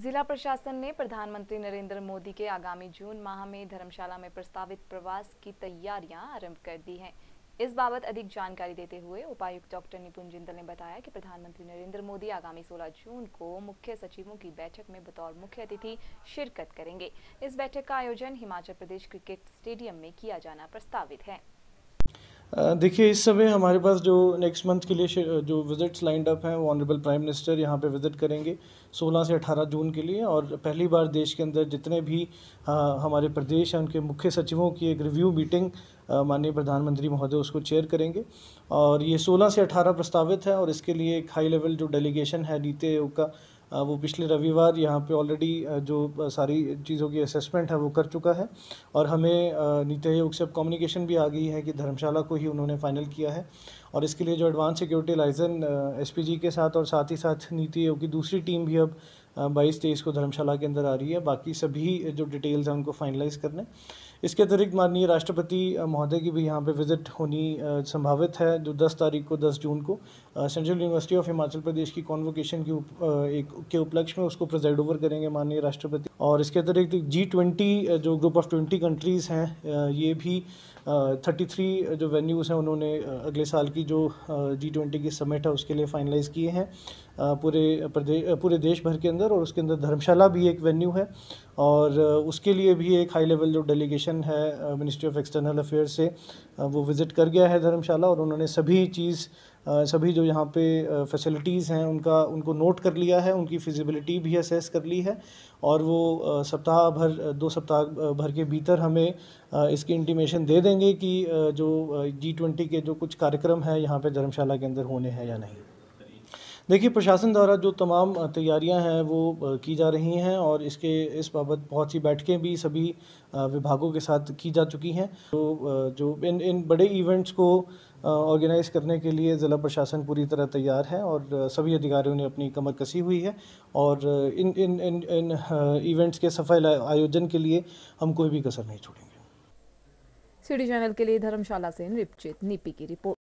जिला प्रशासन ने प्रधानमंत्री नरेंद्र मोदी के आगामी जून माह में धर्मशाला में प्रस्तावित प्रवास की तैयारियाँ आरंभ कर दी हैं। इस बाबत अधिक जानकारी देते हुए उपायुक्त डॉक्टर निपुण जिंदल ने बताया कि प्रधानमंत्री नरेंद्र मोदी आगामी 16 जून को मुख्य सचिवों की बैठक में बतौर मुख्य अतिथि शिरकत करेंगे। इस बैठक का आयोजन हिमाचल प्रदेश क्रिकेट स्टेडियम में किया जाना प्रस्तावित है। देखिए इस समय हमारे पास जो नेक्स्ट मंथ के लिए जो विजिट्स लाइंड अप हैं वो ऑनरेबल प्राइम मिनिस्टर यहाँ पे विज़िट करेंगे 16 से 18 जून के लिए और पहली बार देश के अंदर जितने भी आ, हमारे प्रदेश हैं उनके मुख्य सचिवों की एक रिव्यू मीटिंग माननीय प्रधानमंत्री महोदय उसको चेयर करेंगे और ये 16 से 18 प्रस्तावित है और इसके लिए एक हाई लेवल जो डेलीगेशन है नीति आयोग का वो पिछले रविवार यहाँ पे ऑलरेडी जो सारी चीज़ों की असेसमेंट है वो कर चुका है और हमें नीति आयोग से अब कम्युनिकेशन भी आ गई है कि धर्मशाला को ही उन्होंने फाइनल किया है और इसके लिए जो एडवांस सिक्योरिटी लाइजन एसपीजी के साथ और साथ ही साथ नीति आयोग की दूसरी टीम भी अब बाईस तेईस को धर्मशाला के अंदर आ रही है। बाकी सभी जो डिटेल्स हैं उनको फाइनलाइज करने। इसके अतिरिक्त माननीय राष्ट्रपति महोदय की भी यहाँ पे विज़िट होनी संभावित है, जो 10 तारीख को 10 जून को central university of Himachal Pradesh की कॉन्वोकेशन की एक, के उपलक्ष्य में उसको प्रेजाइड ओवर करेंगे माननीय राष्ट्रपति। और इसके अतिरिक्त जी ट्वेंटी जो ग्रुप ऑफ़ ट्वेंटी कंट्रीज़ हैं ये भी थर्टी थ्री जो वेन्यूज़ हैं उन्होंने अगले साल की जो जी ट्वेंटी की समिट है, उसके लिए फाइनलाइज किए हैं। पूरे प्रदेश पूरे देश भर के अंदर और उसके अंदर धर्मशाला भी एक वेन्यू है और उसके लिए भी एक हाई लेवल जो डेलीगेशन है मिनिस्ट्री ऑफ़ एक्सटर्नल अफेयर्स से वो विज़िट कर गया है धर्मशाला और उन्होंने सभी चीज़ सभी जो यहाँ पे फैसिलिटीज़ हैं उनका, उनको नोट कर लिया है, उनकी फिजिबिलिटी भी असेस कर ली है और वो सप्ताह भर दो सप्ताह भर के भीतर हमें इसकी इंटीमेशन दे देंगे कि जो जी ट्वेंटी के जो कुछ कार्यक्रम है, यहाँ पे धर्मशाला के अंदर होने हैं या नहीं। देखिए, प्रशासन द्वारा जो तमाम तैयारियाँ हैं, वो की जा रही हैं और इसके, इस बाबत बहुत सी बैठकें भी सभी विभागों के साथ की जा चुकी हैं। तो जो इन इन बड़े इवेंट्स को ऑर्गेनाइज करने के लिए ज़िला प्रशासन पूरी तरह तैयार है और सभी अधिकारियों ने अपनी कमर कसी हुई है और इन इन इन इन इवेंट्स के सफल आयोजन के लिए हम कोई भी कसर नहीं छोड़ेंगे। सिटी चैनल के लिए धर्मशाला से निपचित नीपी की रिपोर्ट।